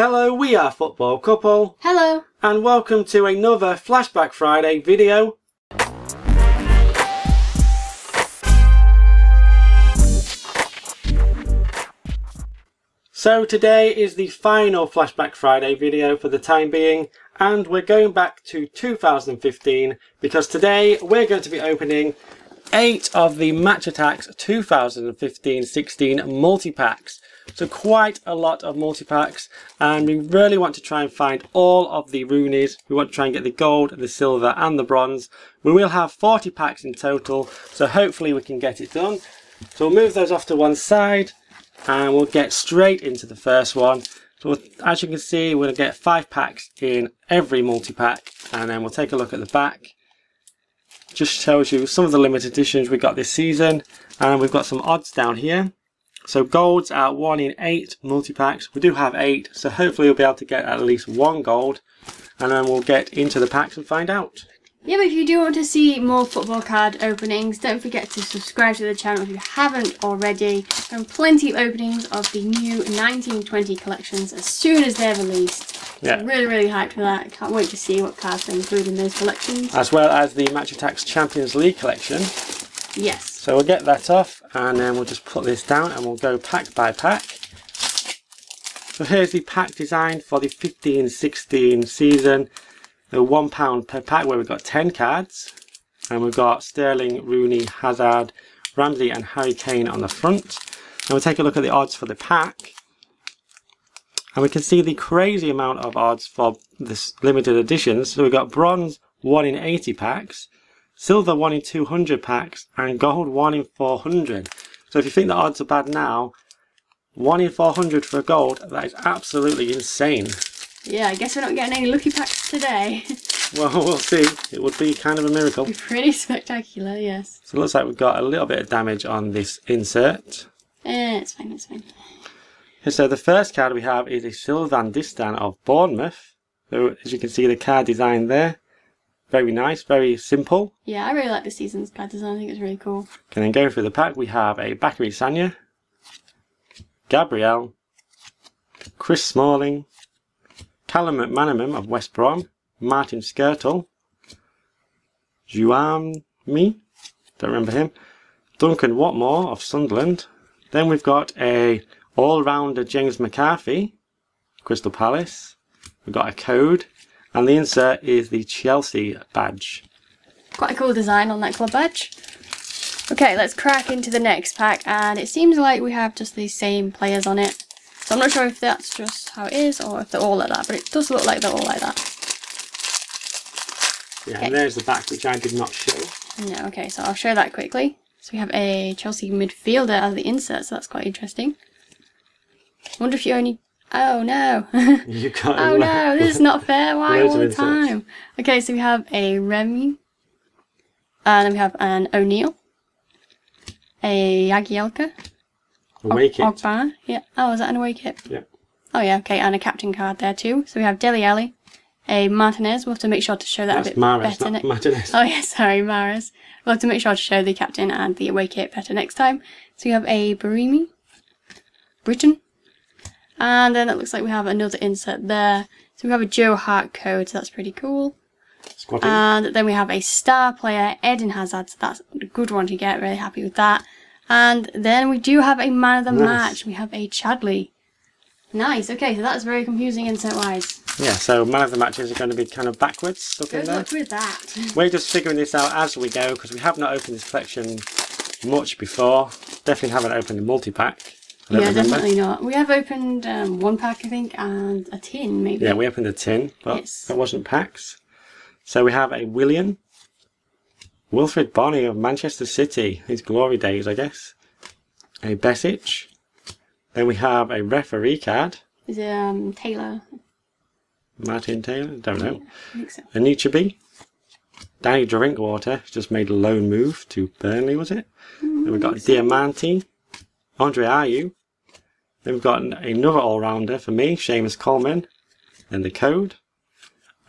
Hello, we are Football Couple, Hello. and welcome to another Flashback Friday video. So today is the final Flashback Friday video for the time being, and we're going back to 2015 because today we're going to be opening eight of the Match Attax 2015-16 multi-packs. So quite a lot of multi-packs and we really want to try and find all of the Roonies. We want to try and get the gold, the silver and the bronze. We will have 40 packs in total so hopefully we can get it done. So we'll move those off to one side and we'll get straight into the first one. So as you can see we're going to get five packs in every multi-pack and then we'll take a look at the back just shows you some of the limited editions we got this season and we've got some odds down here. So golds are 1 in 8 multi-packs. We do have 8 so hopefully we'll be able to get at least one gold and then we'll get into the packs and find out Yeah, but if you do want to see more football card openings, don't forget to subscribe to the channel if you haven't already. And plenty of openings of the new 1920 collections as soon as they're released. Yeah. So really, really hyped for that. Can't wait to see what cards are included in those collections. as well as the Match Attax Champions League collection Yes. so we'll get that off and then we'll just put this down and we'll go pack by pack so here's the pack design for the 15-16 season the one pound per pack where we've got 10 cards. And we've got Sterling, Rooney, Hazard, Ramsey and Harry Kane on the front. And we'll take a look at the odds for the pack. And we can see the crazy amount of odds for this limited editions so we've got bronze 1 in 80 packs silver 1 in 200 packs and gold 1 in 400 so if you think the odds are bad now 1 in 400 for gold that is absolutely insane Yeah, I guess we're not getting any lucky packs today. well we'll see it would be kind of a miracle Be Pretty spectacular, yes. so it looks like we've got a little bit of damage on this insert Eh, it's fine, it's fine. so the first card we have is a Sylvain Distin of Bournemouth so as you can see the card design there very nice very simple Yeah, I really like the season's card design. I think it's really cool. and then going through the pack we have a Bakary Sagna Gabriel Chris Smalling Callum McManaman of West Brom, Martin Skrtel, Juan Me, don't remember him, Duncan Watmore of Sunderland. Then we've got a all-rounder James McCarthy, Crystal Palace. We've got a code, and the insert is the Chelsea badge. Quite a cool design on that club badge. Okay, let's crack into the next pack, and it seems like we have just the same players on it. So I'm not sure if that's just how it is, or if they're all like that, but it does look like they're all like that. Yeah, Okay. and there's the back, which I did not show. Yeah, okay, so I'll show that quickly. So we have a Chelsea midfielder as the insert, so that's quite interesting. I wonder if you only... Oh no! You can't... oh no, this is not fair, why all the time? Okay, so we have a Remy, and then we have an O'Neill, a Jagielka, Away kit. Ogba, yeah. Oh, is that an away kit? Yeah. Oh yeah, okay, and a captain card there too. So we have Dele Alli, a Martinez. We'll have to make sure to show that That's a bit Maris, better not next. Martinez. Oh yeah, sorry, Maris. We'll have to make sure to show the captain and the away kit better next time. So we have a Barimi, Britain, and then it looks like we have another insert there. So we have a Joe Hart code, so that's pretty cool. Squatting. And then we have a star player, Eden Hazard, so that's a good one to get, really happy with that. And then we do have a man of the Nice. match, we have a Chadli. Nice, okay, so that's very confusing insert wise. yeah, so man of the matches are going to be kind of backwards Good there. luck with that. We're just figuring this out as we go because we have not opened this collection much before. Definitely haven't opened a multi-pack. Yeah, remember. definitely not. We have opened um, one pack, I think, and a tin, maybe. Yeah, we opened a tin, but Yes. that wasn't packs. So we have a William, Wilfried Bony of Manchester City, his glory days, I guess. A Besic. Then we have a referee card, Is it um, Taylor? Martin Taylor, don't know. Think so. A Nietzsche Danny Drinkwater just made a loan move to Burnley, was it? then we've got Diamante, Andre Ayew. Then we've got another all-rounder for me, Seamus Coleman. And the code.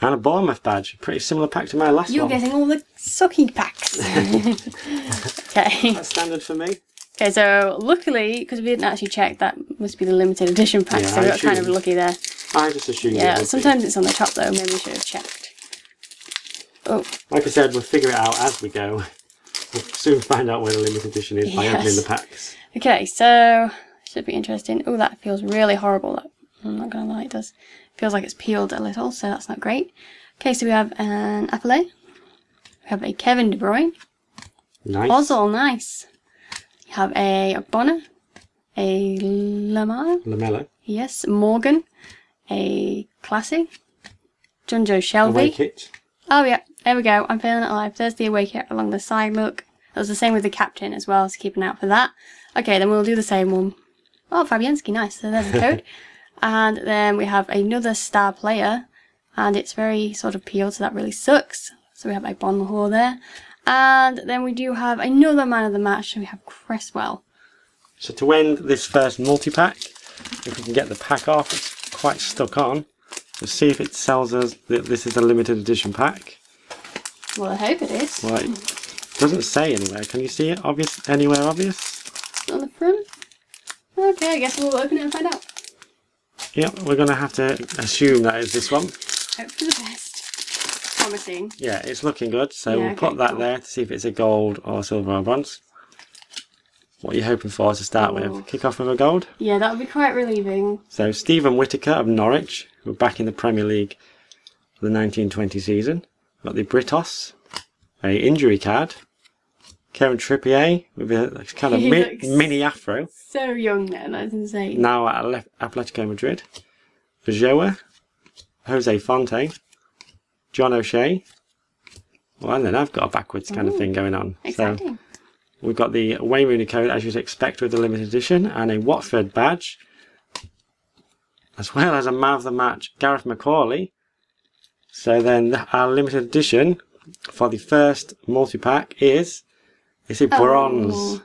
And a Bournemouth badge. Pretty similar pack to my last one. You're one. getting all the sucky packs. okay. That's standard for me. Okay, so luckily, because we didn't actually check, that must be the limited edition pack, Yeah, so we got kind of lucky there. I just assumed it Yeah, be. sometimes it's on the top though. Maybe we should have checked. Oh, Like I said, we'll figure it out as we go. We'll soon find out where the limited edition is by opening the packs. okay. So should be interesting. Oh, that feels really horrible. That I'm not gonna lie, it does. Feels like it's peeled a little, so that's not great. Okay, so we have an Appelé. We have a Kevin De Bruyne. Nice. Ozil, nice. We have a Bonner. A Lamar. Lamela. Yes, Morgan. A Classy. Jonjo Away Shelvey. kit. Oh yeah, there we go. I'm feeling it alive. There's the awake kit along the side look. That was the same with the captain as well, so keep an eye out for that. Okay, then we'll do the same one. Oh, Fabianski, nice. So there's the code. and then we have another star player, and it's very sort of peeled, so that really sucks. So we have a Bon Lahore there. And then we do have another man of the match, and we have Cresswell. So to end this first multi-pack, if we can get the pack off, it's quite stuck on. Let's see if it sells us that this is a limited edition pack. Well, I hope it is. Well, it doesn't say anywhere. Can you see it obvious anywhere obvious? On the front. Okay, I guess we'll open it and find out. Yep, we're going to have to assume that is this one. Hope for the best. Promising. Yeah, it's looking good. So Yeah, we'll put that cool. there to see if it's a gold or silver or bronze. What are you hoping for to start Oh. with? Kick off with a gold. Yeah, that would be quite relieving. So Stephen Whittaker of Norwich, who are back in the Premier League for the 1920 season. Got the Britos, a injury card. Kevin Trippier with a kind of mi- mini afro. So young then, that's insane. Now at Atletico Madrid. Joa, Jose Fonte, John O'Shea. Well, and then I've got a backwards kind of thing going on. So Exciting. we've got the Wayne Rooney code as you'd expect with the limited edition and a Watford badge. As well as a man of the match, Gareth McAuley. So then our limited edition for the first multi-pack is it's a bronze. Oh.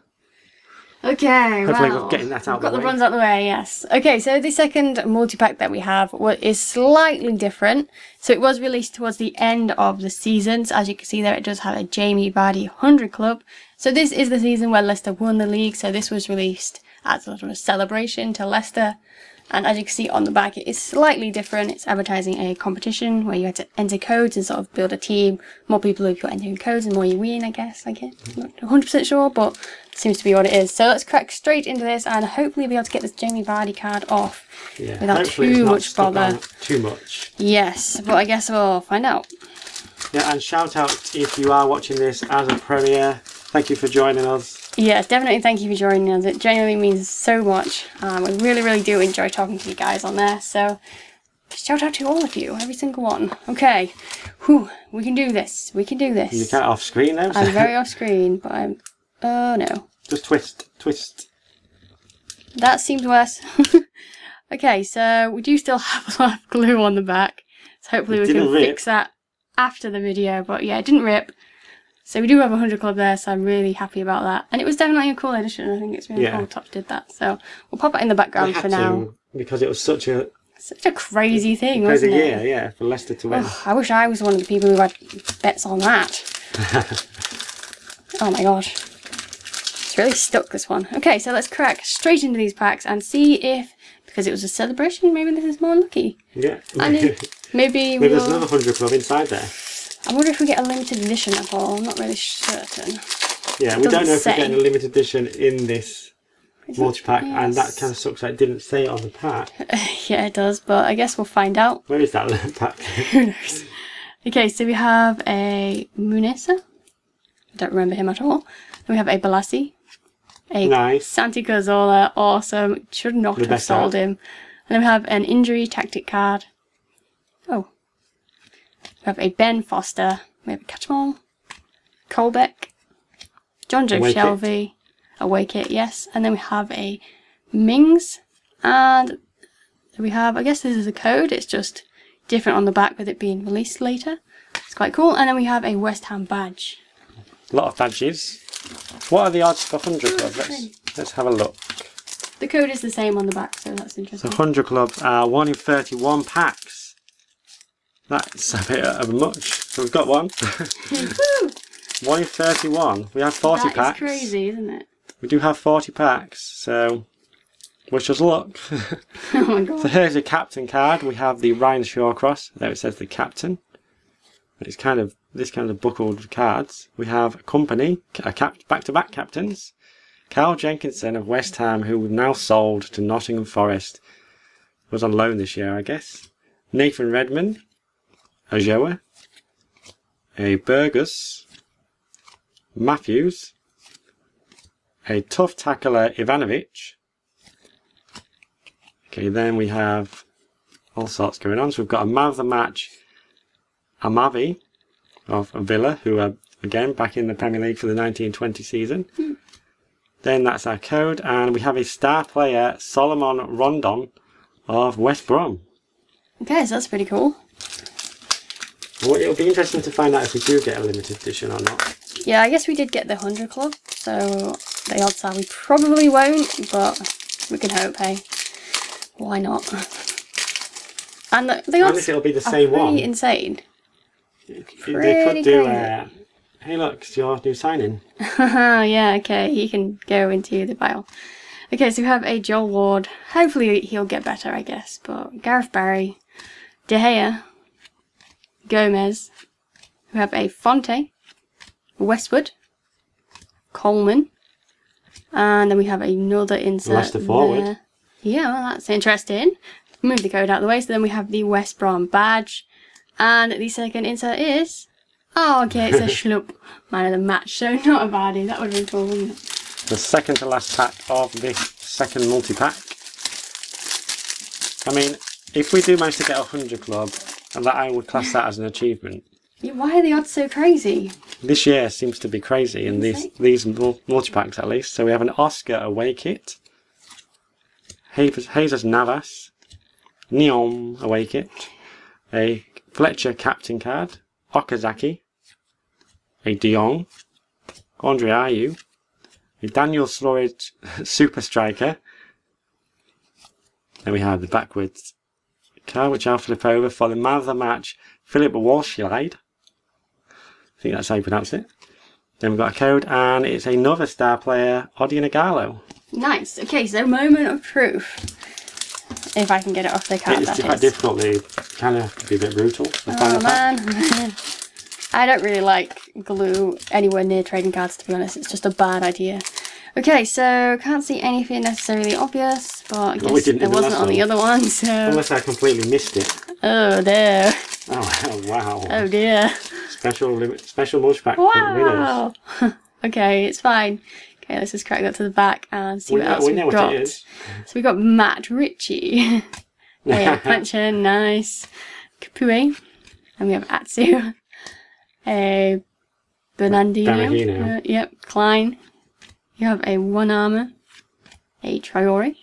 Okay, Hopefully well, we're getting that out we've got the the way. bronze out the way, yes. Okay, so the second multi-pack that we have is slightly different. So it was released towards the end of the season. So as you can see there, it does have a Jamie Vardy 100 club. So this is the season where Leicester won the league. So this was released as a sort of celebration to Leicester. And as you can see on the back, it is slightly different. It's advertising a competition where you had to enter codes and sort of build a team. More people who put entering codes, the more you win, I guess. I guess. Not 100% sure, but seems to be what it is. So let's crack straight into this and hopefully be able to get this Jamie Vardy card off Yeah, without too not much bother. Too much. Yes, but I guess we'll find out. Yeah, and shout out if you are watching this as a premiere. Thank you for joining us. Yeah, definitely thank you for joining us. It genuinely means so much. Um, we really, really do enjoy talking to you guys on there. So shout out to all of you, every single one. Okay, Whew, we can do this. We can do this. You can't off screen now. I'm very off screen, but I'm. Oh no. Just twist, twist. That seems worse. okay, so we do still have a lot of glue on the back. So hopefully It we can rip. fix that after the video. But yeah, it didn't rip. So we do have a 100 club there, so I'm really happy about that. And it was definitely a cool edition. I think it's really Yeah. cool Topps did that. So we'll pop it in the background for now. to because it was such a Such a crazy thing, crazy wasn't year, it? yeah, for Leicester to win. Oh, I wish I was one of the people who had bets on that. oh my gosh. It's really stuck, this one. Okay, so let's crack straight into these packs and see if, because it was a celebration, maybe this is more lucky. yeah. And maybe Maybe there's we'll... another hundred club inside there. I wonder if we get a limited edition at all. I'm not really certain. Yeah, we don't know if we're getting a limited edition in this Is multi pack, and that kind of sucks. that it didn't say it on the pack. yeah, it does, but I guess we'll find out. Where is that pack? Who knows? Okay, so we have a Muniesa. I don't remember him at all. Then we have a Balassi. A Nice. Santi Cazorla, awesome. Should not The have sold out. him. And then we have an injury tactic card. We have a Ben Foster. We have a Catchmall. Colbeck. John Joe. Shelvey. Away kit, yes. And then we have a Mings. And we have, I guess this is a code. It's just different on the back with it being released later. It's quite cool. And then we have a West Ham badge. A lot of badges. What are the odds for hundred club? Let's let's have a look. The code is the same on the back, so that's interesting. hundred clubs are one in thirty-one packs. That's a bit of much. So we've got one. Woo! one in thirty-one. We have forty That is packs. That's crazy, isn't it? We do have forty packs, so wish us luck. Oh my god. so here's your captain card. We have the Ryan Shawcross. There it says the captain. It's kind of this kind of buckled cards. We have a company, a cap back-to-back captains. Carl Jenkinson of West Ham, who now sold to Nottingham Forest, was on loan this year, I guess. Nathan Redmond, a a Burgess, Matthews, a tough tackler Ivanovic. Okay, then we have all sorts going on. So we've got a man of the match, Amavi of Villa, who are again back in the Premier League for the 1920 season. Then that's our code, and we have a star player, Solomon Rondon of West Brom. Okay, so that's pretty cool. Well, it'll be interesting to find out if we do get a limited edition or not. Yeah, I guess we did get the 100 club, so the odds are we probably won't, but we can hope, hey. Why not? And the, the odds it'll be the are same pretty one. insane. they could do uh, hey look, it's your new signing. yeah, okay, he can go into the pile. Okay, so we have a Joel Ward. Hopefully he'll get better, I guess. But Gareth Barry, De Gea, Gomez. We have a Fonte, Westwood, Coleman, and then we have another insert. Leicester forward. there. Yeah, well, that's interesting. Move the code out of the way. So then we have the West Brom badge, and the second insert is. Oh, okay, it's a Schlupp. Man of the match, so not a baddie. That would have been cool, wouldn't it? The second to last pack of this second multi-pack. I mean, if we do manage to get a 100 club, and that I would class that as an achievement. Why are the odds so crazy? This year seems to be crazy in these these mul- multi-packs at least. So we have an Oscar away kit, Jesus Navas, Neon away kit, a Fletcher captain card, Okazaki, a De Jong, Andre Ayew, a Daniel Sturridge super striker. Then we have the backwards card, which I'll flip over for the man of the match, Philipp Wollscheid. I think that's how you pronounce it. Then we've got a code, and it's another star player, Odion Ighalo. Nice. Okay, so moment of truth. If I can get it off the card, It's quite is. difficult, they kind of be a bit brutal. Oh man. I don't really like glue anywhere near trading cards to be honest. It's just a bad idea. Okay, so can't see anything necessarily obvious, but I Well, we guess didn't there the wasn't on the other one, so Unless I completely missed it. oh dear, Oh, wow. oh dear, Special limit, special for winners. wow. okay, it's fine. Okay, let's just crack that to the back and see We what know, else we what got. it is. So we've got Matt Ritchie. hey, pension, nice. Capoue. And we have Atsu. A Bernardino. Bernardino. Uh, yep, Klein. You have a one armor. A Triori.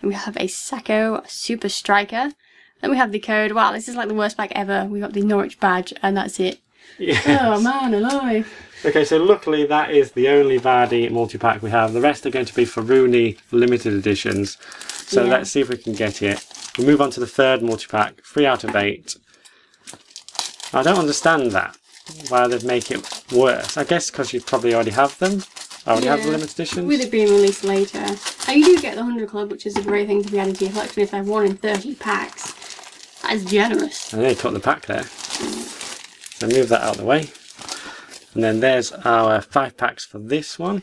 And we have a Sacco super striker. Then we have the code. Wow, this is like the worst pack ever. We got the Norwich badge, and that's it. Yes. Oh man, alive. Okay, so luckily that is the only Vardy multi-pack we have. The rest are going to be for Rooney limited editions. So Yeah. let's see if we can get it. We move on to the third multi-pack, three out of eight. I don't understand that. Why they'd make it worse. I guess because you probably already have them. Oh, Already have the limited editions. With it being released later. And you do get the 100 Club, which is a great thing to be added to your collection if they're 1 in 30 packs. That is generous. And they cut the pack there. So move that out of the way. And then there's our five packs for this one.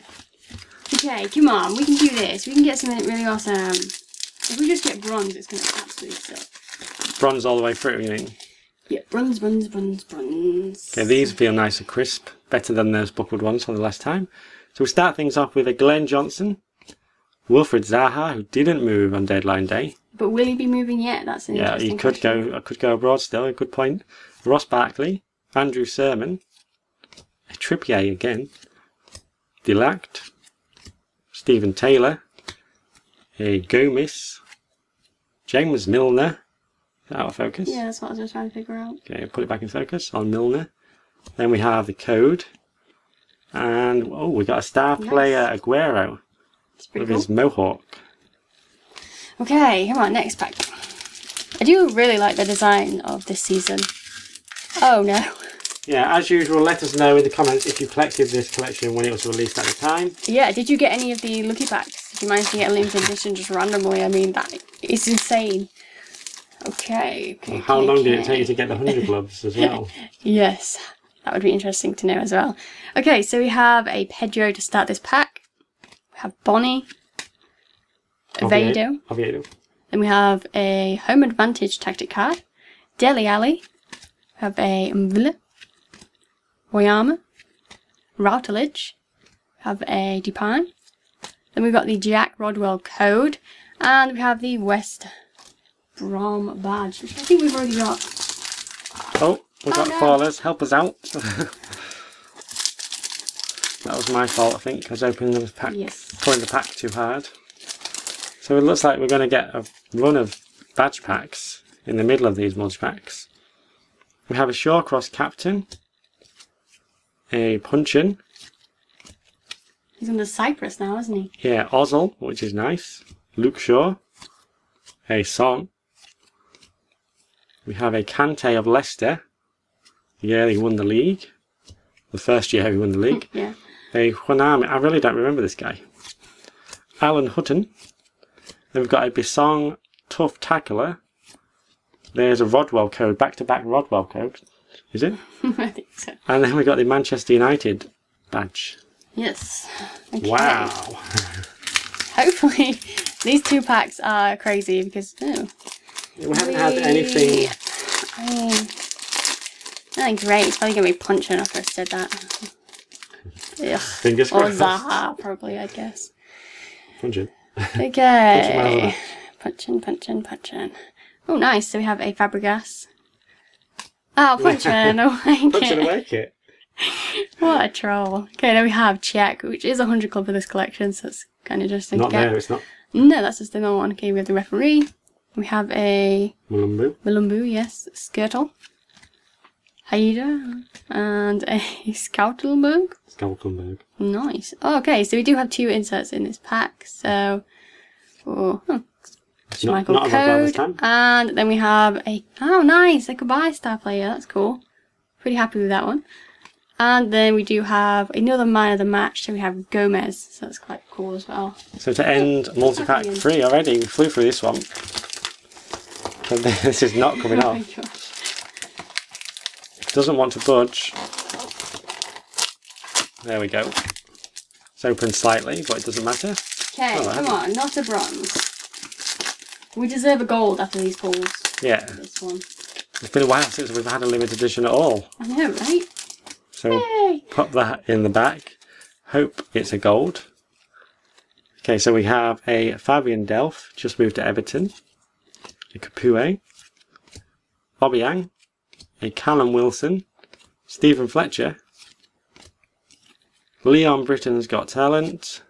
Okay, come on, we can do this. We can get something really awesome. If we just get bronze, it's going to absolutely suck. Bronze all the way through, you mean? Yeah, bronze, bronze, bronze, bronze. Okay, these feel nice and crisp, better than those buckled ones from the last time. So we start things off with a Glenn Johnson, Wilfred Zaha, who didn't move on deadline day. But will he be moving yet? That's an Yeah, interesting he could question. go. I could go abroad still. A good point. Ross Barkley, Andrew Surman, a Trippier again, Delact, Stephen Taylor, a Gomis, James Milner. Out of focus? Yeah, that's what I was just trying to figure out. Okay, put it back in focus on Milner. Then we have the code. And, oh, we got a star Nice. player, Aguero, with cool. his mohawk. Okay, come on, next pack. I do really like the design of this season. Oh no. Yeah, as usual, let us know in the comments if you collected this collection when it was released at the time. Yeah, did you get any of the lucky packs? If you manage to get a limited edition just randomly, I mean, that is insane. Okay. okay How okay, long did it take you to get the 100 gloves as well? Yes, that would be interesting to know as well. Okay, so we have a Pedro to start this pack. We have Bony, Vado, Oviedo. then we have a Home Advantage tactic card, Dele Alli, we have a M'Vila, Oyama, Routledge, we have a Dupine, then we've got the Jack Rodwell code, and we have the West Brom badge, which I think we've already got. Oh, we got no. callers. Help us out. that was my fault, I think. I was opening the pack, Yes. pulling the pack too hard. So it looks like we're going to get a run of badge packs in the middle of these multi packs. We have a Shawcross captain, a Puncheon, He's under Cyprus now, isn't he? yeah, Ozil, which is nice, Luke Shaw, a Song. We have a Kanté of Leicester. Yeah, he won the league. The first year he won the league. Yeah. a Juanmi. I really don't remember this guy. Alan Hutton. Then we've got a Bisong Tough Tackler. There's a Rodwell code, back to back Rodwell code. Is it? I think so. And then we've got the Manchester United badge. Yes. Okay. Wow. Hopefully, these two packs are crazy because oh, We haven't had anything. I mean, nothing great. It's probably gonna be punching after I said that. Ugh. Fingers Or crossed. Zaha, probably, I guess. Punching. Okay. Punching, punching, punching. Oh, nice. So we have a Fabregas. Oh, punching. I like Punching it. away kit. What a troll. Okay, then we have Cech, which is a 100 club for this collection, so it's kind of interesting Not there, it's not. No, that's just the another one. Okay, we have the referee. We have a Mulumbu. Malumbu, yes, Skrtel. Haida. And a Skoutelberg. Skalkenberg. Nice. Oh, okay, so we do have two inserts in this pack. So, oh, hmm. huh. Michael not Code. And then we have a, oh, nice, a goodbye star player. That's cool. Pretty happy with that one. And then we do have another man of the match. So we have Gomez. So that's quite cool as well. So to end multi-pack three already, we flew through this one. This is not coming Oh my off. Doesn't want to budge. There we go. It's open slightly, but it doesn't matter. Okay, come on, not a bronze. We deserve a gold after these pulls. Yeah, This one. it's been a while since we've had a limited edition at all. I know, right? So Yay! pop that in the back. Hope it's a gold. Okay, so we have a Fabian Delph, just moved to Everton. A Capoue. Obiang. A Callum Wilson. Stephen Fletcher. Leon Britain's Got Talent.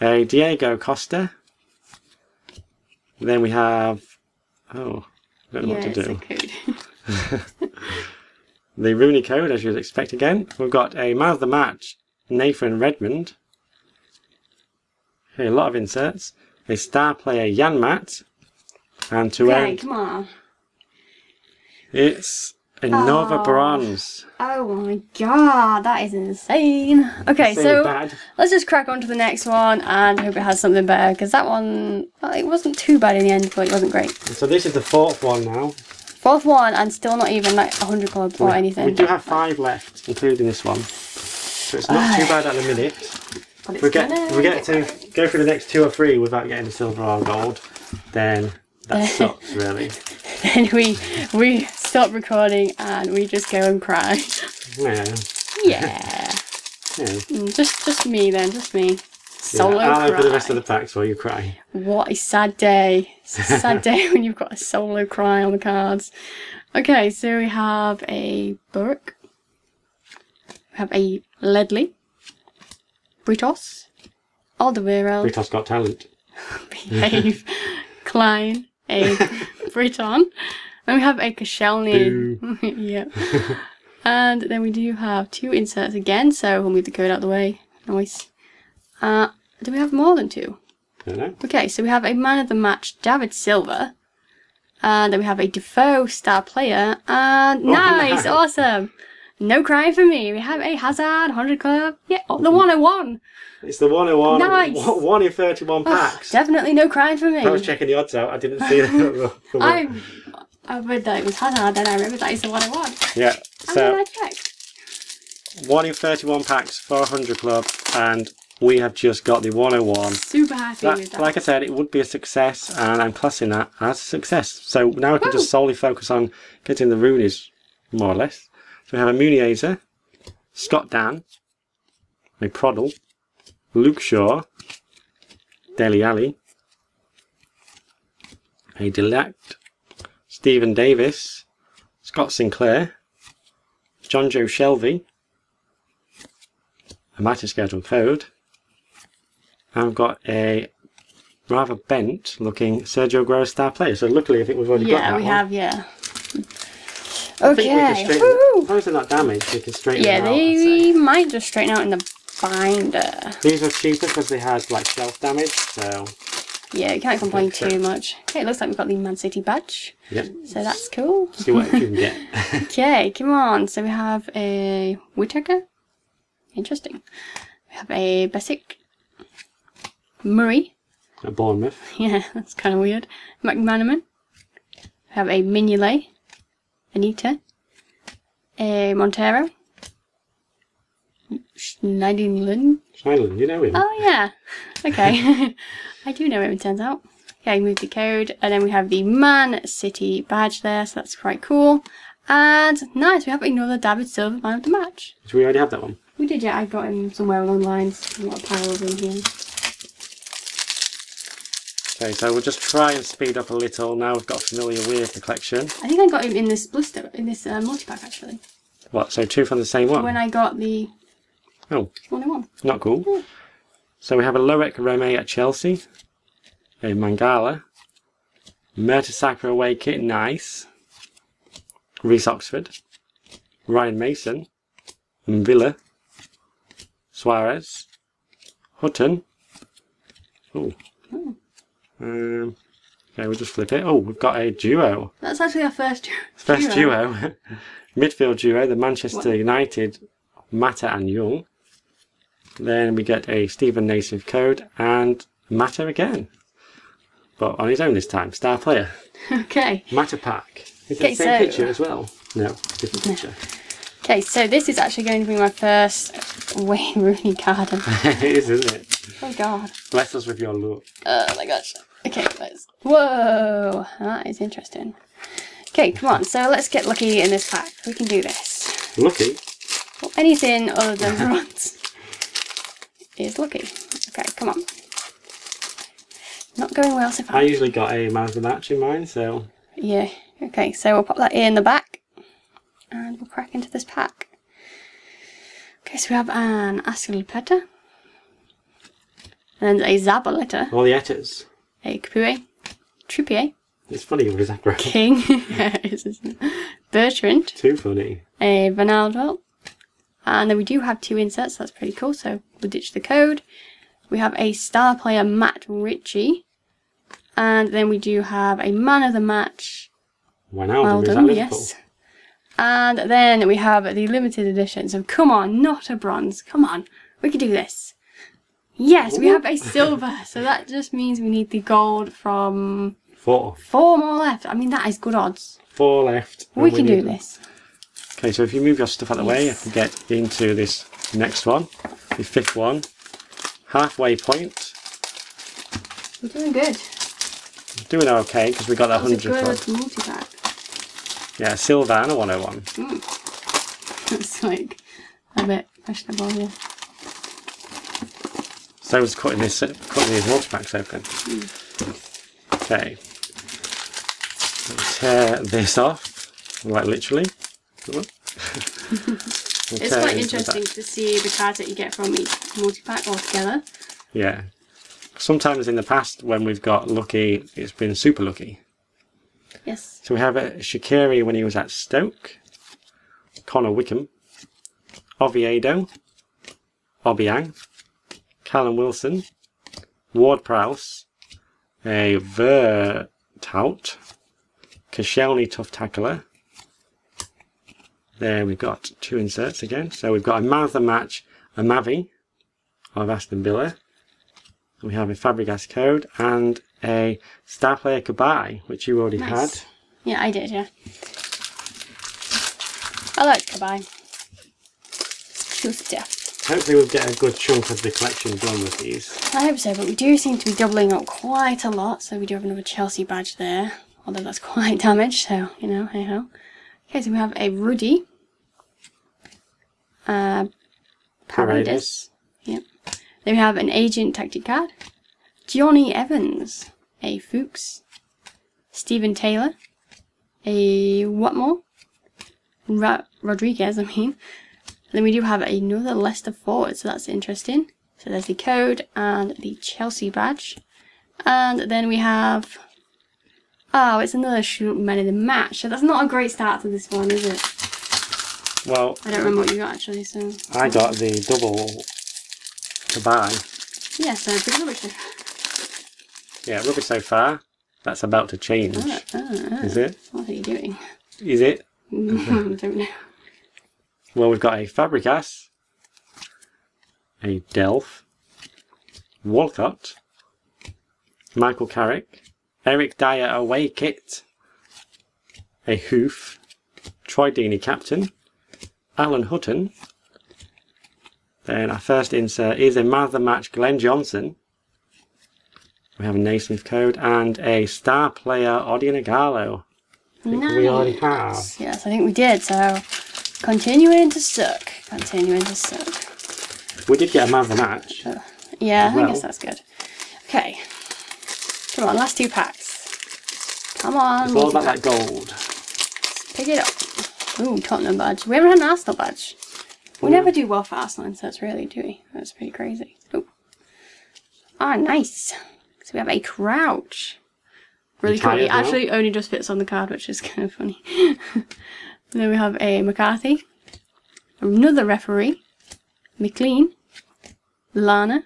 A Diego Costa. Then we have. Oh, I don't know Yeah, what to do. The Rooney code, as you'd expect again. We've got a man of the match, Nathan Redmond. Okay, a lot of inserts. A star player, Jan Matt. And to okay, end, come on. It's a Nova Oh. Bronze. Oh my god, that is insane. Okay, Say so bad. let's just crack on to the next one and hope it has something better because that one, well, it wasn't too bad in the end, but it wasn't great. So this is the fourth one now. Fourth one and still not even like a 100 club or anything. We do have five left, including this one. So it's not too bad at the minute. But We get we get get to go through the next two or three without getting a silver or gold, then that sucks really. Then we we stop recording and we just go and cry. Yeah. Yeah. yeah. Mm, just just me then, just me. Solo yeah. I'll cry. the rest of the packs while you cry. What a sad day. A sad day when you've got a solo cry on the cards. Okay, so we have a Burke. We have a Ledley. Britos. Alderweireld. Britos got talent. Behave. Klein. A Briton. Then we have a Koscielny. yeah. and then we do have two inserts again, so we'll move the code out of the way. Nice. Uh, do we have more than two? I don't know. Okay, so we have a man of the match, David Silva. And then we have a Defoe star player. And nice, nice. awesome. No crying for me. We have a Hazard 100 Club. Yeah, oh, the 101. It's the 101. Nice. one- One in 31 Oh, packs. definitely no crying for me. I was checking the odds out. I didn't see one. I I read that it was Hazard, then I remember that is the 101. Yeah. And then I So checked. one in 31 packs for 100 club, and we have just got the 101. Super happy That, with that. like I said, it would be a success, and I'm classing that as a success. So now we can Woo. just solely focus on getting the Roonies, more or less. So we have a Muniesa, Scott Dann, a Proddle, Luke Shaw, Dele Alli, a Delect, Stephen Davis, Scott Sinclair, John Joe Shelvey, a matter schedule code, I've got a rather bent looking Sergio Gross star player. So luckily, I think we've already got yeah, that we one. have, yeah. I think we can Okay. straighten-. As long as they're not damaged, we can straighten Yeah, them out. I'd they might just straighten out in the binder. These are cheaper because they had like shelf damage. So Yeah, you can't complain Okay. too much. Okay, it looks like we've got the Man City badge. yep, So that's cool. see what you can get. Okay, come on. So we have a Whittaker. Interesting. We have a Besic. Murray. At Bournemouth, Yeah, that's kind of weird. McManaman. We have a Mignolet. Anita. A Montero. Schneiderlin. Schneiderlin, you know him. Oh, yeah. Okay. I do know him, it turns out. Okay, move the code. And then we have the Man City badge there, so that's quite cool. And nice, we have another David Silva man of the match. Do we already have that one? We did, yeah. I got him somewhere along the lines. A lot of piles in here. Okay, so we'll just try and speed up a little. Now we've got familiar with the collection. I think I got him in this blister, in this uh, multi-pack actually. What? So two from the same one? When I got the Oh, in one. not cool. So we have a Loic Rome at Chelsea, a Mangala, Mertesacker away kit, nice. Reece Oxford, Ryan Mason, Villa, Suarez, Hutton. Oh. Um, okay, we'll just flip it. Oh, we've got a duo. That's actually our first duo. First duo. Midfield duo, the Manchester What? United, Mata and Young. Then we get a Stephen Native code and Matter again. But on his own this time, star player. Okay. Matter pack. Is Okay, the same so- picture as well? No, different picture. Okay, so this is actually going to be my first Wayne Rooney card. it is, isn't it? Oh god. Bless us with your look. Oh my gosh. Okay, let's. Whoa! That is interesting. Okay, come on. So let's get lucky in this pack. We can do this. Lucky. Well, anything other than bronze is lucky. Okay, come on. Not going well so far. I usually got a man of the match in mine, so Yeah. Okay, so we'll pop that in the back and we'll crack into this pack. Okay, so we have an Azpilicueta and a Zabaleta, all the etters. a Capoue, Trippier, It's funny with Zappa. King, Yeah, it is, isn't it? Bertrand, Too funny. a Vanaldo, and then we do have two inserts, that's pretty cool, so we'll ditch the code. We have a star player, Matt Ritchie, and then we do have a man of the match, Wijnaldum Well done, yes. And then we have the limited edition. So come on, not a bronze. Come on, we can do this. Yes, we have a silver. So that just means we need the gold from Four. four more left. I mean, that is good odds. Four left. and We can do this. Okay, so if you move your stuff out of the way, I can get into this next one, the fifth one. Halfway point. We're doing good. Doing okay because we got that That was a 100 good multi-pack. Yeah, silver and a 101. Hmm. It's like a bit questionable here. So I was cutting this, cutting these multi-packs open. Hmm. Okay. Tear this off, like literally. It's quite interesting to see the cards that you get from each multi-pack all together. Yeah. Sometimes in the past, when we've got lucky, it's been super lucky. Yes. So we have uh, Shaqiri when he was at Stoke, Connor Wickham, Oviedo, Obiang, Callum Wilson, Ward Prowse, a Vertout, Koscielny Tough Tackler, There we've got two inserts again. So we've got a man of the match, a Mavi of Aston Villa. We have a Fabregas code and a star player goodbye, which you already Nice. had. Yeah, I did, yeah. I like stuff. Hopefully we'll get a good chunk of the collection done with these. I hope so, but we do seem to be doubling up quite a lot, so we do have another Chelsea badge there, although that's quite damaged, so, you know, hey ho. Okay, so we have a Ruddy, uh, Paredes, yep. Then we have an Agent Tactic card, Jonny Evans, a Fuchs, Stephen Taylor, a Watmore, Ra- Rodriguez, I mean. Then we do have another Leicester forward, so that's interesting. So there's the code and the Chelsea badge. And then we have... Oh, it's another shoot man of the match. So that's not a great start to this one, is it? Well, I don't remember what you got actually, so... I got the double goodbye. Yeah, so pretty rubbish. Yeah, rubbish so far. That's about to change. Ah, ah, Is it? what are you doing? Is it? I don't know. Well, we've got a Fabregas, a Delph, Walcott, Michael Carrick, Eric Dier away kit, a Hoof, Troy Deeney captain, Alan Hutton. Then our first insert is a man of the match Glenn Johnson. We have a Naismith code and a star player Odion Ighalo. I think we already have. Yes, I think we did, so... Continuing to suck. Continuing to suck. We did get a man of the match. Uh, yeah, I guess that's good. Okay. Come on, last two packs. Come on. It's all about multi-pack. that gold. Pick it up. Ooh, Tottenham badge. We haven't had an Arsenal badge. We never do well for Arsenal inserts, really, do we? That's pretty crazy. Ooh. Ah, nice. So we have a Crouch. Really cool. He as well? actually only just fits on the card, which is kind of funny. then we have a McCarthy. Another referee. McLean. Lana.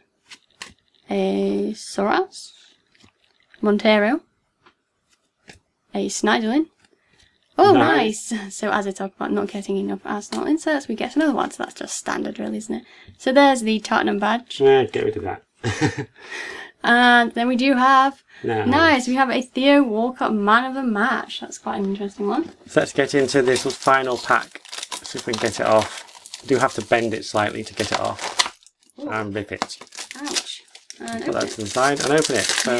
A Soras. Montero. A Schneiderlin. Oh, Nice. nice. So as I talk about not getting enough Arsenal inserts, we get another one. So that's just standard, really, isn't it? So there's the Tottenham badge. Yeah, get rid of that. And then we do have, no. nice, we have a Theo Walcott man of the match. That's quite an interesting one. So let's get into this final pack. See if we can get it off. You do have to bend it slightly to get it off. And rip it. Ouch. And Put that open to the side and open it. So,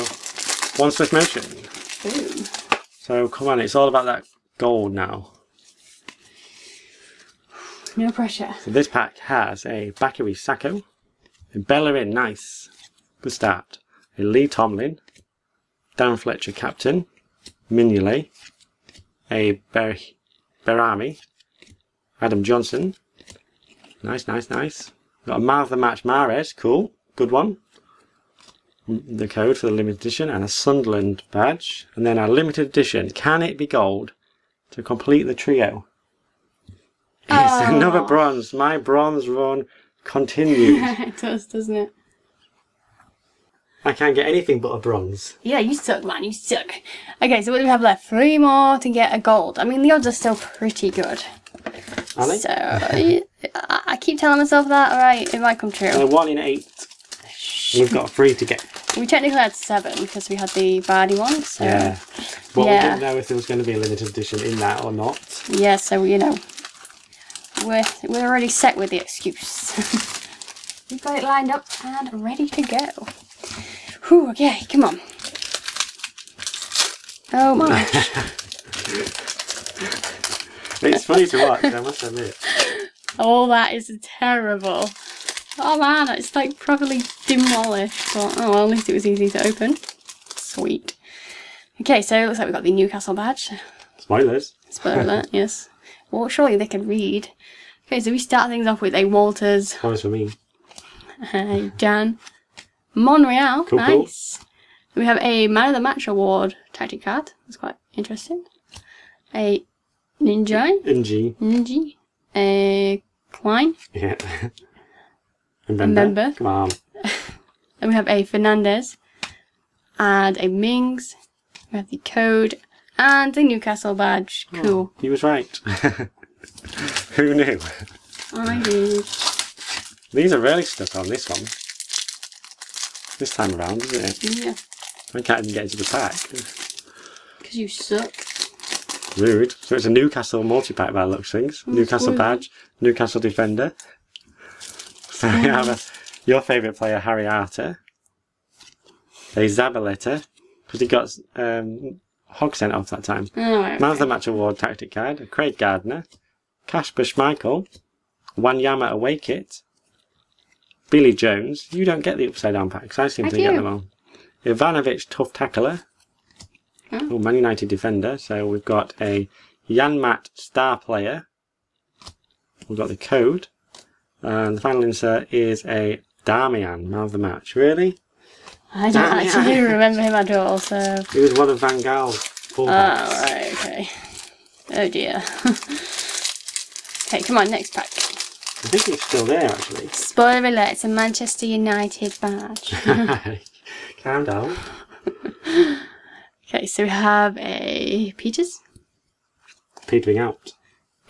one swift motion. it. Boom. So, come on, it's all about that gold now. No pressure. So, this pack has a Bakary Sako, a Bellerin, nice. Good start. A Lee Tomlin, Dan Fletcher captain, Mignolet, a Ber- Berami, Adam Johnson. Nice, nice, nice. Got a man of the match Mares, cool, good one. Mm, The code for the limited edition and a Sunderland badge. And then our limited edition, can it be gold to complete the trio? It's oh. another Oh. bronze. My bronze run continues. it does, doesn't it? I can't get anything but a bronze. Yeah, you suck, man. You suck. Okay, so what do we have left? Three more to get a gold. I mean, the odds are still pretty good. Are they? So, I keep telling myself that, alright, it might come true. Uh, one in eight. We've got three to get. We technically had seven because we had the Vardy one, so. Yeah. But Yeah. we didn't know if there was going to be a limited edition in that or not. Yeah, so you know, we're we're already set with the excuse. We've got it lined up and ready to go. Whew, okay, come on. Oh my! It's funny to watch, I must admit. oh, that is terrible. Oh man, it's like properly demolished. But oh well, at least it was easy to open. Sweet. Okay, so it looks like we've got the Newcastle badge. Spoilers. Spoiler alert, yes. Well, surely they can read. Okay, so we start things off with a Walters Spoilers for me. Hey, Jan. Monreal. Cool, cool. nice. We have a Man of the Match award tactic card. That's quite interesting. A Ninja. NG. Ninja. A Klein. Yeah. and Bemba. Bemba. Come on. and we have a Fernandez. And a Mings. We have the code. And the Newcastle badge. Hmm. Cool. He was right. Who knew? Oh, I did. These are really stuck on this one. This time around, isn't it? Yeah. I can't even get into the pack. Because you suck. Rude. So it's a Newcastle multi-pack by looks things. Newcastle badge, Newcastle defender. So we oh. have a, your favourite player, Harry Arter. A Zabaleta, because he got um, Hog sent off that time. Oh, right, Man of the. Match Award tactic card, Craig Gardner, Kasper Schmeichel, Wanyama away kit, Billy Jones. You don't get the upside down packs. I seem I to get do. them all. Ivanovic, tough tackler. Oh. Oh, Man United defender. So we've got a Juan Mata star player. We've got the code. And the final insert is a Darmian, man of the match. Really? I don't yeah. actually remember him at all, so. He was one of Van Gaal's Oh, right, okay. Oh dear. okay, come on, next pack. I think it's still there, actually. Spoiler alert, it's a Manchester United badge. Calm down. okay, so we have a Pieters, Petering out.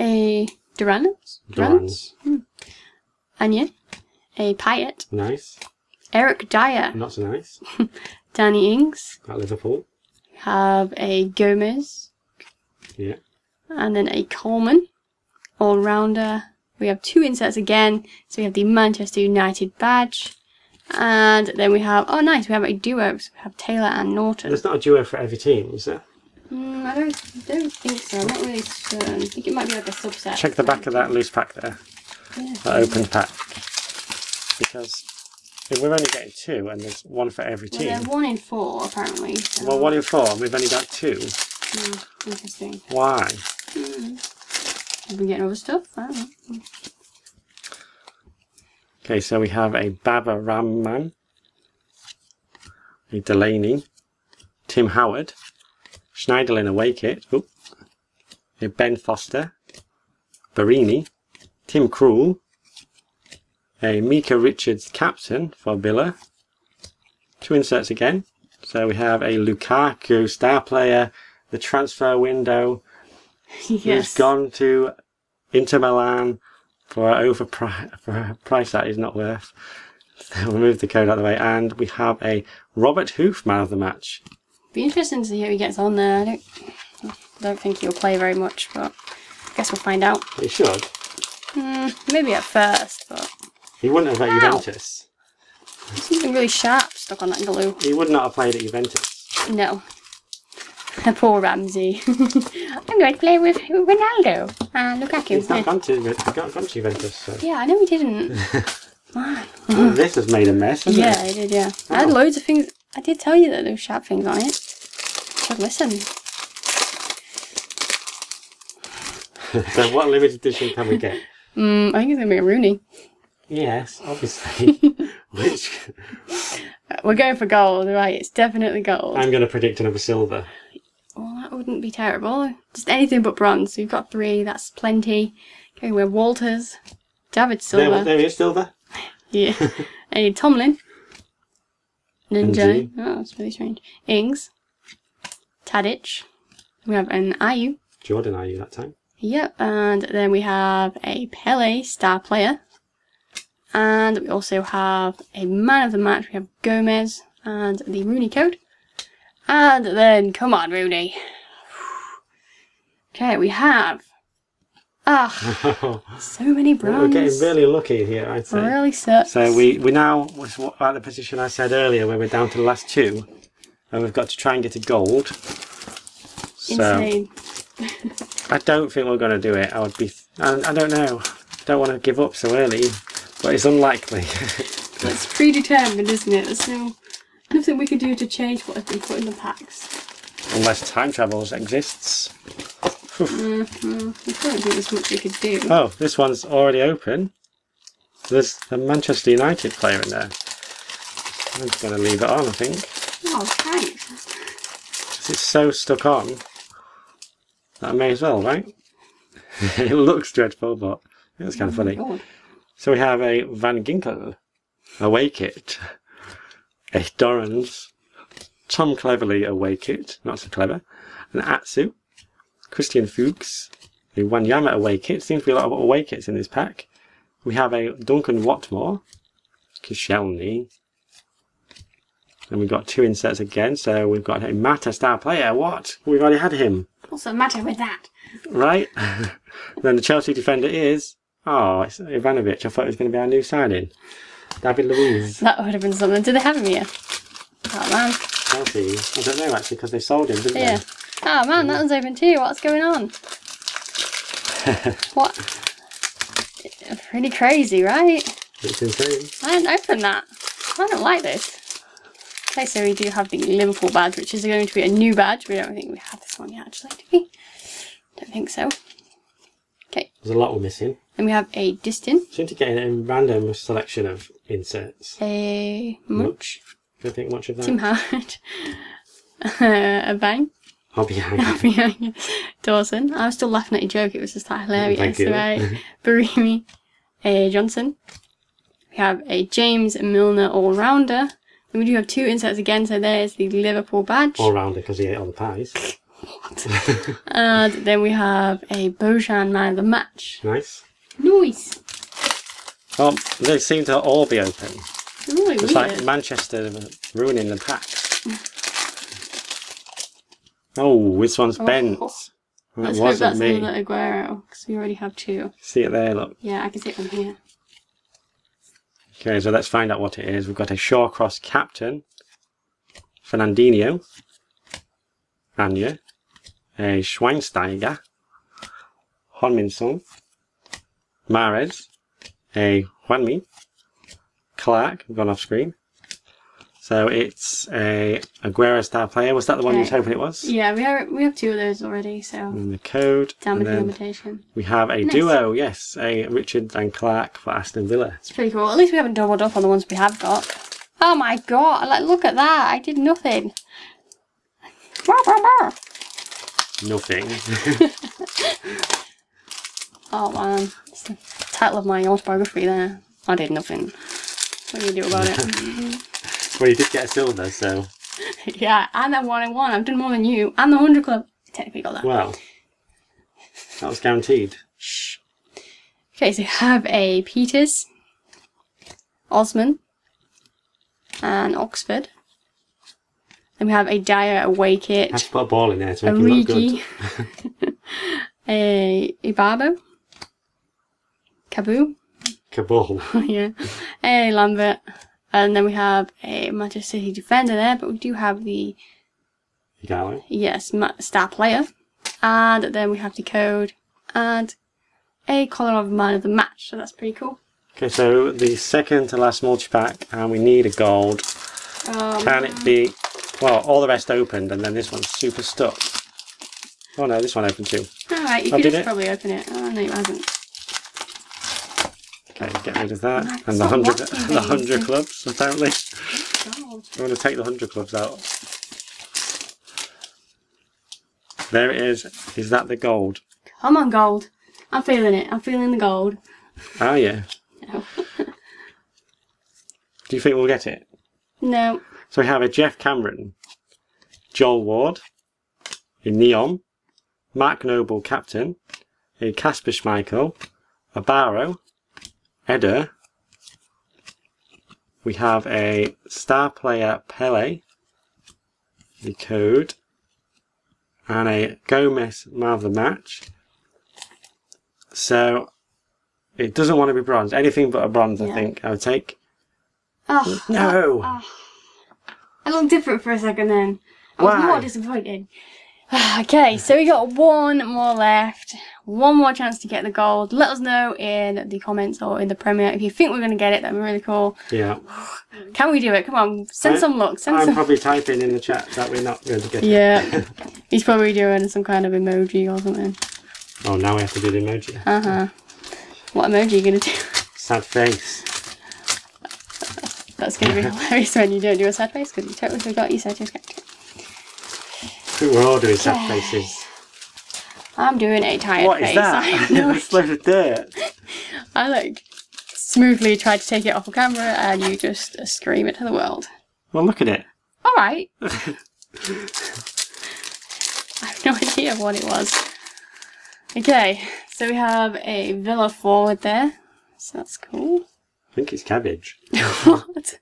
a Duranus, Dorrans. Hmm. Onion, a Pyatt, Nice. Eric Dier, Not so nice. Danny Ings, At Liverpool. have a Gomez, Yeah. and then a Coleman, all rounder. We have two inserts again. So we have the Manchester United badge, and then we have oh nice, we have a duo. So we have Taylor and Norton. There's not a duo for every team, is there? Mm, I don't don't think so. I'm not really certain. I think it might be like a subset. Check the back of that loose pack there. Yeah. That open pack. Because if we're only getting two and there's one for every Well, team. they're one in four apparently. So. Well, one in four and we've only got two. Hmm, interesting. Why? Have we getting other stuff? I don't know. Okay, so we have a Baba Rahman, a Delaney, Tim Howard, Schneiderlin away kit, oop, a Ben Foster, Barini, Tim Krul, a Micah Richards captain for Villa, two inserts again. So we have a Lukaku star player, the transfer window, yes. gone to Inter Milan for a over pri- for a price that is not worth. So we'll move the code out of the way, and we have a Robert Huth man of the match. Be interesting to see how he gets on there. I don't, don't think he'll play very much, but I guess we'll find out. He should. Hmm, maybe at first, but He wouldn't have at Ow. Juventus. something really sharp stuck on that glue. He would not have played at Juventus. No. Poor Ramsey. I'm going to play with Ronaldo and Lukaku. He's not Yeah. gone to, he's not gone to Juventus. So. yeah, I know he didn't. Man. this has made a mess, hasn't Yeah, I did, yeah. I had Oh. loads of things. I did tell you that there were sharp things on it. Should listen. so what limited edition can we get? Mm, I think it's going to be a Rooney. Yes, obviously. Which We're going for gold, right? It's definitely gold. I'm going to predict another silver. Well, that wouldn't be terrible. Just anything but bronze. We've got three, that's plenty. Okay, we're Walters, David Silva. There, there he is, silver. yeah, a Tomlin, Ninja. Oh, that's really strange. Ings, Tadic. We have an Ayew. Jordan, are you that time? Yep, and then we have a Pellè star player. And we also have a man of the match. We have Gomez and the Rooney code. And then, come on, Rooney. Okay, we have. Ah, so many We're getting really lucky here, I'd say. really sucks. So we, we now at the position I said earlier where we're down to the last two, and we've got to try and get a gold. So Insane. I don't think we're going to do it. I would be. I, I don't know. don't want to give up so early, but it's unlikely. It's predetermined, isn't it? There's no nothing we can do to change what has been put in the packs. Unless time travels exists. Mm, mm, I don't think there's much we could do. Oh, this one's already open. There's a Manchester United player in there. I'm just going to leave it on, I think. Oh, thanks. it's so stuck on. that I may as well, right? it looks dreadful, but it's kind of funny. God. So we have a Van Ginkel away kit, a Dorrans, Tom Cleverley away kit, not so clever, an Atsu, Christian Fuchs, The Wanyama away kit, Seems to be a lot of away kits in this pack. We have a Duncan Watmore. Koscielny. And we've got two inserts again. So we've got a Mata star player. What? We've already had him. What's the matter with that? Right? then the Chelsea defender is. Oh, it's Ivanovic. I thought it was going to be our new signing. David Luiz. That would have been something. Do they have him here? Oh man. Chelsea. I don't know actually because they sold him, didn't Yeah. Oh man, that one's open too. What's going on? what? Pretty crazy, right? It's insane. I didn't open that. I don't like this. Okay, so we do have the Liverpool badge, which is going to be a new badge. We don't think we have this one yet, actually, do we? Don't think so. Okay, There's a lot we're missing. Then we have a Distin, Seem to get a random selection of inserts. a Munch, Don't think much of that. Tim. Howard, a Bang, Hobby Hanger. Dawson. I was still laughing at your joke, it was just that hilarious, Thank you. right? Barimi, a Johnson. We have a James Milner all-rounder. Then we do have two inserts again, so there's the Liverpool badge. All rounder because he ate all the pies. And then we have a Bojan man of the match. Nice. Nice. Well, they seem to all be open. Really It's weird. like Manchester ruining the packs. Oh, this one's Oh. bent. That Let's hope that's me. another Aguero, because we already have two. See it there, look. Yeah, I can see it from here. Okay, so let's find out what it is. We've got a Shawcross captain, Fernandinho, Anya, a Schweinsteiger, Honminson, Mares, a Juanmi, Clark, gone off screen. So it's a Aguero style player. Was that the one you was Okay. hoping it was? Yeah, we have we have two of those already, so And the code. down and with the then we have a Nice. duo, yes, a Richard and Clark for Aston Villa. It's pretty cool. At least we haven't doubled up on the ones we have got. Oh my god! Like, look at that! I did nothing. Nothing. Oh man, it's the title of my autobiography there. I did nothing. What do you do about it? well, you did get a silver, so yeah, and I won and won. I've done more than you. And the 100 Club. Technically got that. well, that was guaranteed. Shh. Okay, so you have a Pieters, Osman, and Oxford. Then we have a Dyer away Have kit, to put a ball in there to a make him look good. A Ibabo, Kaboo, Kaboul. yeah, a Lambert, and then we have a Manchester City defender there, but we do have the Gallo. yes ma- star player, and then we have the code and a collar of man of the match. So that's pretty cool. Okay, so the second to last multi-pack, and we need a gold. Um, Can it be... Well, all the rest opened, and then this one's super stuck. Oh no, this one opened too. Alright, you Oh, could did just it? probably open it. Oh, no, it hasn't. Okay, get rid of that. And the hundred, the hundred clubs, apparently. I'm going to take the hundred clubs out. There it is. Is that the gold? Come on, gold. I'm feeling it. I'm feeling the gold. Oh yeah. No. Do you think we'll get it? no. So we have a Geoff Cameron, Joel Ward, a Neon, Mark Noble captain, a Kasper Schmeichel, a Barrow, Eder. We have a star player Pellè, the code, and a Gomez man of the match. So it doesn't want to be bronze. Anything but a bronze, I think I would take. Oh, No. oh. I looked different for a second then. I was Why? more disappointed. okay, so we got one more left. One more chance to get the gold. Let us know in the comments or in the premiere if you think we're going to get it. That'd be really cool. Yeah. Can we do it? Come on, send I- some luck. Send I'm some. probably typing in the chat that we're not going to get it. Yeah. He's probably doing some kind of emoji or something. Oh, now we have to do the emoji. Uh huh. What emoji are you gonna do? Sad face. That's gonna be hilarious when you don't do a sad face because you totally forgot you said your character. We're all doing sad faces. I'm doing a tired What face. is that? I know. It's load of dirt. I like smoothly tried to take it off the camera and you just scream it to the world. Well, look at it. All right. I have no idea what it was. Okay, so we have a Villa forward there. So that's cool. I think it's cabbage. what?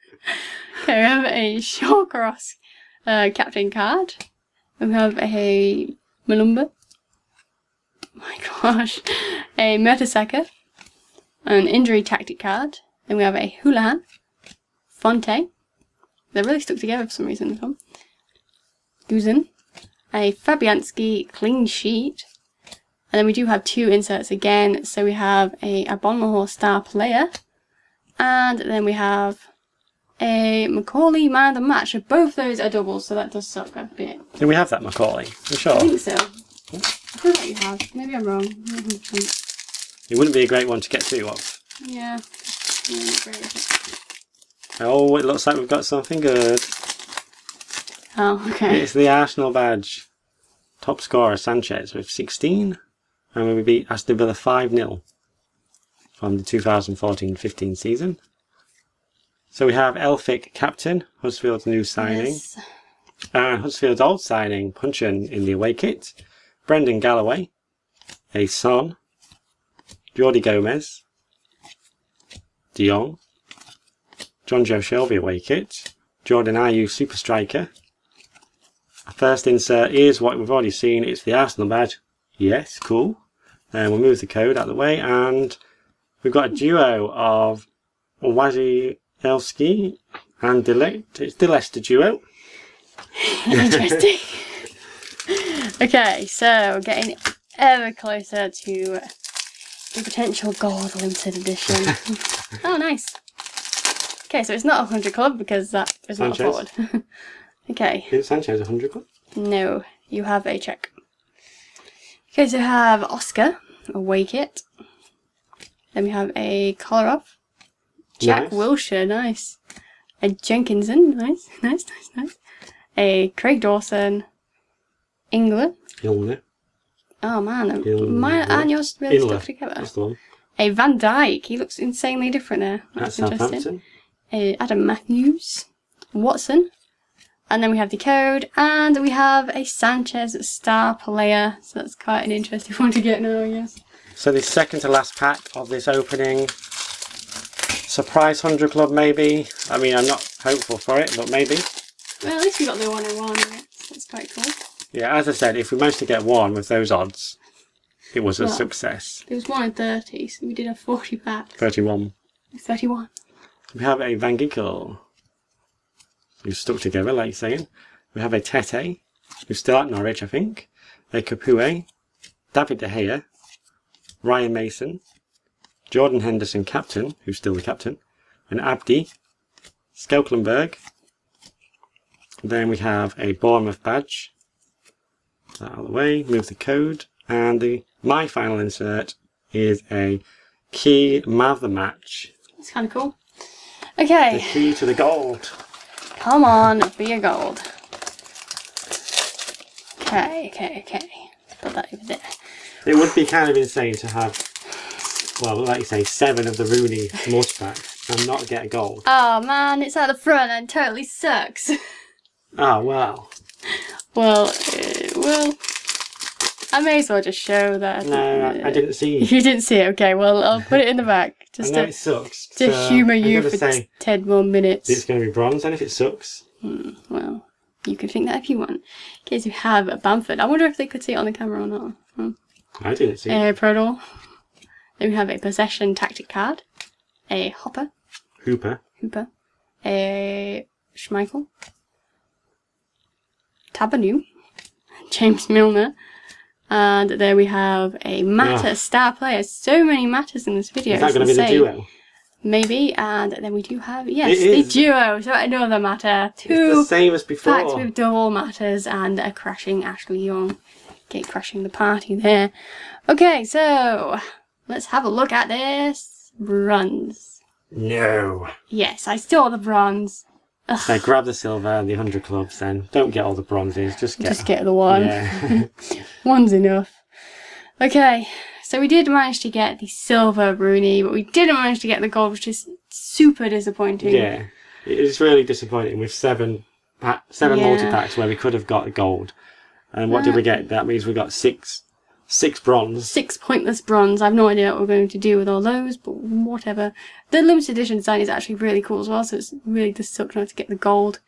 Okay, we have a Shawcross uh, captain card. We have a Malumba. Oh my gosh. A Mertesacker. An injury tactic card. Then we have a Hoolahan. Fonte. They're really stuck together for some reason. This one. Guzin. A Fabianski clean sheet. And then we do have two inserts again. So we have a Abominable Star Player. And then we have a McAuley Man of the Match. Both those are doubles, so that does suck a bit. Do we have that McAuley? For sure. I think so. Hmm? I feel like you have. Maybe I'm wrong. 100%. It wouldn't be a great one to get two of. Yeah. yeah great. Oh, it looks like we've got something good. Oh, okay. It's the Arsenal badge. Top scorer Sanchez with 16. And we beat Aston Villa 5 0 from the 2014 15 season. So we have Elphick captain, Huddersfield's new signing. Yes. And Huddersfield's old signing, Puncheon in the away kit. Brendan Galloway. A Son. Jordi Gomez. De Jong. Jonjo Shelvey away kit. Jordan Ayew super striker. First insert is what we've already seen. It's the Arsenal badge. Yes, cool. And we'll move the code out of the way and we've got a duo of Wasilewski and Delect. It's the Leicester duo. Interesting. okay, so we're getting ever closer to the potential gold limited edition. oh, nice. Okay, so it's not a 100 club because that is not a forward. okay, Is Sanchez 100 club? no, you have a check. Okay, so we have Oscar, away It. Then we have a Kolarov. Jack Nice. Wilshere, nice. A Jenkinson, nice, nice, nice, nice. A Craig Dawson. England. Ilner. Oh man, um, Ilner. mine and yours really Ilner. stuck together. That's the one. A Van Dijk, he looks insanely different there. That's That's interesting. Southampton. A Adam Matthews. Watson. And then we have the code, and we have a Sanchez star player. So that's quite an interesting one to get now, I guess. So the second to last pack of this opening. Surprise 100 club maybe. I mean, I'm not hopeful for it, but maybe. Well, at least we got the one in one. That's, that's quite cool. Yeah, as I said, if we managed to get one with those odds, it was a Well. success. There was one in 30, so we did a 40 pack. 31. 31. We have a Van Ginkel, who's stuck together, like you're saying. We have a Tettey, who's still at Norwich, I think. A Capoue, David De Gea, Ryan Mason, Jordan Henderson, captain, who's still the captain, and Abdi, Skelklenberg. Then we have a Bournemouth badge. That out of the way, move the code, and the my final insert is a key man of the match. That's kind of cool. Okay. The key to the gold. come on, be a gold. Okay, okay, okay. Let's put that over there. It would be kind of insane to have, well, like you say, seven of the Rooney multi-pack and not get a goal. Oh man, it's at the front and totally sucks. Oh, well. well, uh, well, I may as well just show that. No, I, I didn't see. You didn't see it. Okay, well, I'll put it in the back I just know to, it sucks. to so humour you for say ten more minutes. it's going to be bronze, and if it sucks, Well, you can think that if you want. In case you have a Bamford, I wonder if they could see it on the camera or not. Hmm. I didn't see. it. A Prodor. Then we have a possession tactic card, a Hopper, Hooper. Hooper, a Schmeichel, Tabanu, James Milner, and there we have a Mata Ah. star player. So many Matters in this video. Is that it's going to be the insane. duo? Maybe, and then we do have yes, It the is. duo. So another Mata. It's Two the same as before. Facts with double matters and a crashing Ashley Young. Okay, crashing the party there. Okay, so let's have a look at this bronze. No. Yes, I stole the bronze. So grab the silver and the 100 clubs then. Don't get all the bronzes, just get... Just get the one. Yeah. One's enough. Okay, so we did manage to get the silver Rooney, but we didn't manage to get the gold, which is super disappointing. yeah. It is really disappointing with seven pa- seven Yeah. multi-packs where we could have got gold. And what did we get? That means we got six Six bronze. six pointless bronze. I have no idea what we're going to do with all those, but whatever. The limited edition design is actually really cool as well, so it's really just sucks not to get the gold.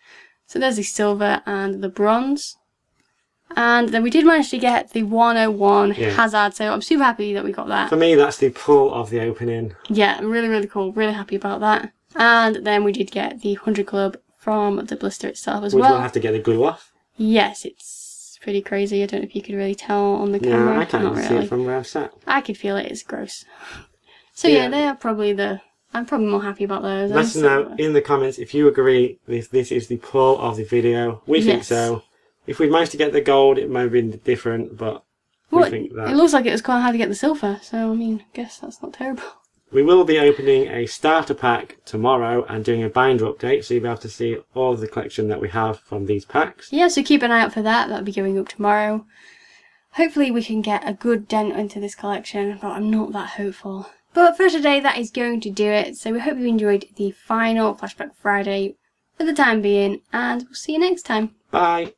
So there's the silver and the bronze. And then we did manage to get the 101 Yeah. Hazard, so I'm super happy that we got that. For me, that's the pull of the opening. Yeah, I'm really, really cool. Really happy about that. And then we did get the 100 Club from the blister itself as Which well. we'll have to get the glue off. Yes, it's pretty crazy. I don't know if you could really tell on the camera. Yeah, I can't Not see really. it from where I'm sat. I could feel it. It's gross. So yeah, Yeah. they are probably the. I'm probably more happy about those. Let us know in the comments if you agree this this is the pull of the video. We think Yes. so. If we managed to get the gold, it might have been different, but we think that it looks like it was quite hard to get the silver, so I mean, I guess that's not terrible. We will be opening a starter pack tomorrow and doing a binder update, so you'll be able to see all of the collection that we have from these packs. Yeah, so keep an eye out for that. That'll be going up tomorrow. Hopefully, we can get a good dent into this collection, but I'm not that hopeful. But for today, that is going to do it. So we hope you enjoyed the final Flashback Friday for the time being, and we'll see you next time. Bye.